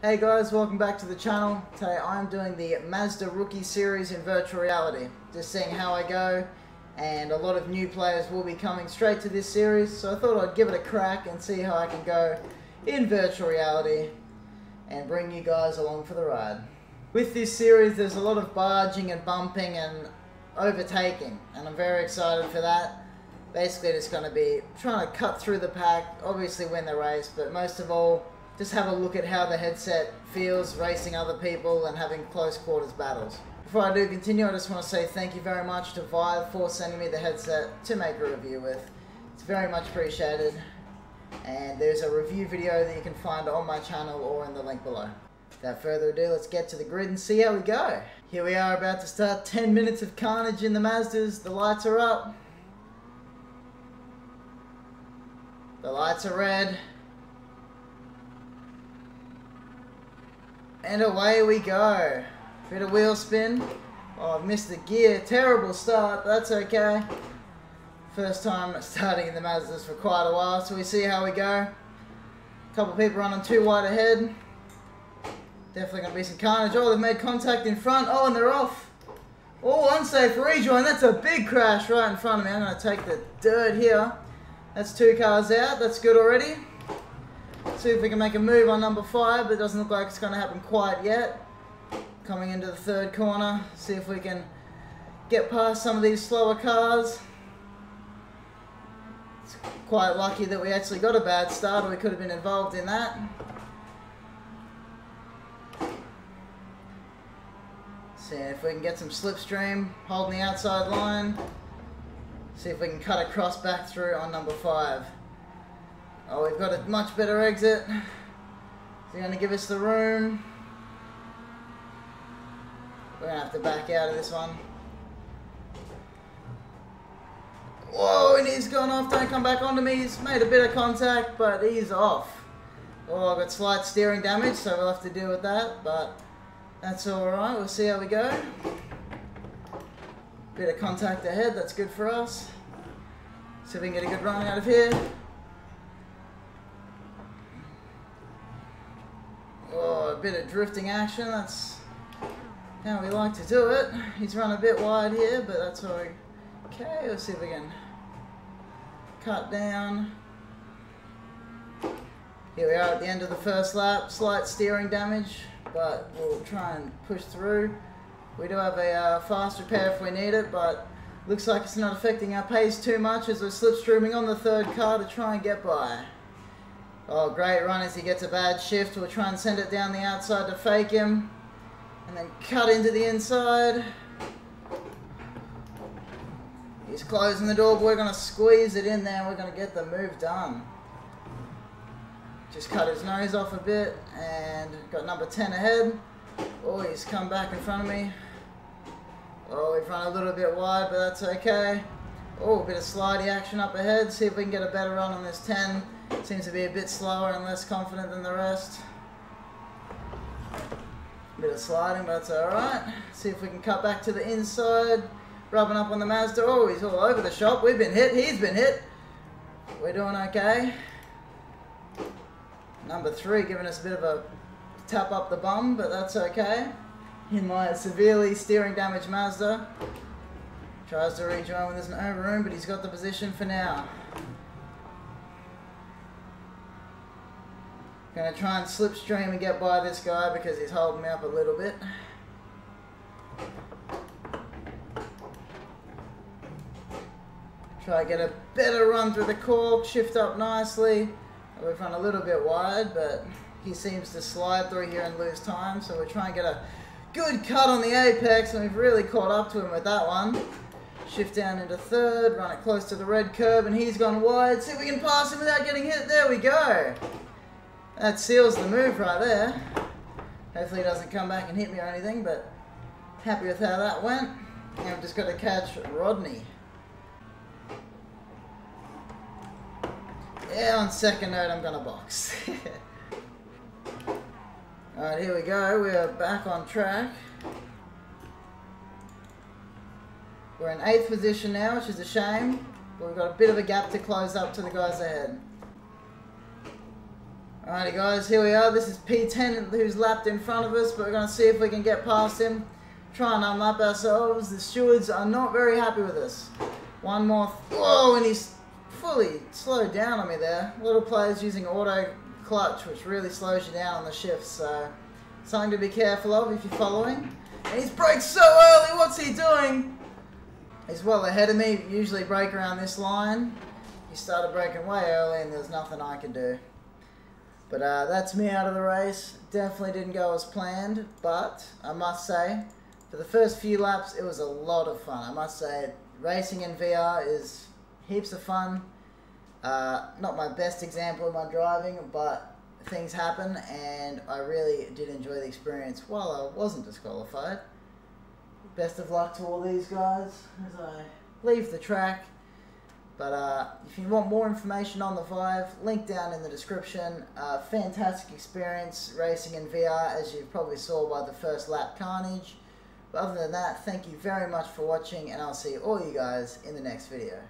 Hey guys, welcome back to the channel. Today I'm doing the Mazda Rookie Series in virtual reality. Just seeing how I go, and a lot of new players will be coming straight to this series, so I thought I'd give it a crack and see how I can go in virtual reality and bring you guys along for the ride. With this series, there's a lot of barging and bumping and overtaking, and I'm very excited for that. Basically, it's going to be trying to cut through the pack, obviously win the race, but most of all, just have a look at how the headset feels racing other people and having close quarters battles. Before I do continue, I just want to say thank you very much to Vive for sending me the headset to make a review with. It's very much appreciated. And there's a review video that you can find on my channel or in the link below. Without further ado, let's get to the grid and see how we go. Here we are about to start 10 minutes of carnage in the Mazdas. The lights are up. The lights are red. And away we go. Bit of wheel spin. Oh, I've missed the gear. Terrible start, that's okay. First time starting in the Mazdas for quite a while, so we see how we go. A couple people running too wide ahead. Definitely going to be some carnage. Oh, they've made contact in front. Oh, and they're off. Oh, unsafe rejoin. That's a big crash right in front of me. I'm going to take the dirt here. That's two cars out. That's good already. See if we can make a move on number five, but it doesn't look like it's going to happen quite yet. Coming into the third corner, see if we can get past some of these slower cars. It's quite lucky that we actually got a bad start, or we could have been involved in that. See if we can get some slipstream, holding the outside line. See if we can cut across back through on number five. Oh, we've got a much better exit. Is he going to give us the room? We're going to have to back out of this one. Whoa, and he's gone off. Don't come back onto me. He's made a bit of contact, but he's off. Oh, I've got slight steering damage, so we'll have to deal with that, but that's alright. We'll see how we go. Bit of contact ahead. That's good for us. See if we can get a good run out of here. Bit of drifting action. That's how we like to do it. He's run a bit wide here, but that's okay. Let's see if we can cut down. Here we are at the end of the first lap. Slight steering damage, but we'll try and push through. We do have a uh, fast repair if we need it, but looks like it's not affecting our pace too much as we're slipstreaming on the third car to try and get by. Oh, great run as he gets a bad shift. We'll try and send it down the outside to fake him. And then cut into the inside. He's closing the door, but we're going to squeeze it in there. We're going to get the move done. Just cut his nose off a bit and got number 10 ahead. Oh, he's come back in front of me. Oh, we've run a little bit wide, but that's okay. Oh, a bit of slidey action up ahead. See if we can get a better run on this 10. Seems to be a bit slower and less confident than the rest. Bit of sliding, but that's alright. See if we can cut back to the inside. Rubbing up on the Mazda. Oh, he's all over the shop. We've been hit. He's been hit. We're doing okay. Number three giving us a bit of a tap up the bum, but that's okay. In my severely steering damaged Mazda. Tries to rejoin when there's no room, but he's got the position for now. Gonna try and slipstream and get by this guy because he's holding me up a little bit. Try to get a better run through the cork, shift up nicely. We've run a little bit wide, but he seems to slide through here and lose time, so we're trying to get a good cut on the apex, and we've really caught up to him with that one. Shift down into third, run it close to the red curb, and he's gone wide. See if we can pass him without getting hit. There we go. That seals the move right there. Hopefully he doesn't come back and hit me or anything, but happy with how that went. And I've just got to catch Rodney. Yeah, on second note, I'm going to box. Alright, here we go. We are back on track. We're in 8th position now, which is a shame. But we've got a bit of a gap to close up to the guys ahead. Alrighty guys, here we are. This is P10 who's lapped in front of us, but we're going to see if we can get past him. Try and unlap ourselves. The stewards are not very happy with us. One more. Whoa, and he's fully slowed down on me there. Little players using auto clutch, which really slows you down on the shifts, so something to be careful of if you're following. And he's braked so early, what's he doing? He's well ahead of me, usually brake around this line. He started braking way early and there's nothing I can do. But uh, that's me out of the race. Definitely didn't go as planned, but I must say, for the first few laps, it was a lot of fun. I must say, racing in VR is heaps of fun. Uh, not my best example of my driving, but things happen, and I really did enjoy the experience while I wasn't disqualified. Best of luck to all these guys as I leave the track. But uh, if you want more information on the Vive, link down in the description. Uh, fantastic experience racing in VR, as you probably saw by the first lap carnage. But other than that, thank you very much for watching, and I'll see all you guys in the next video.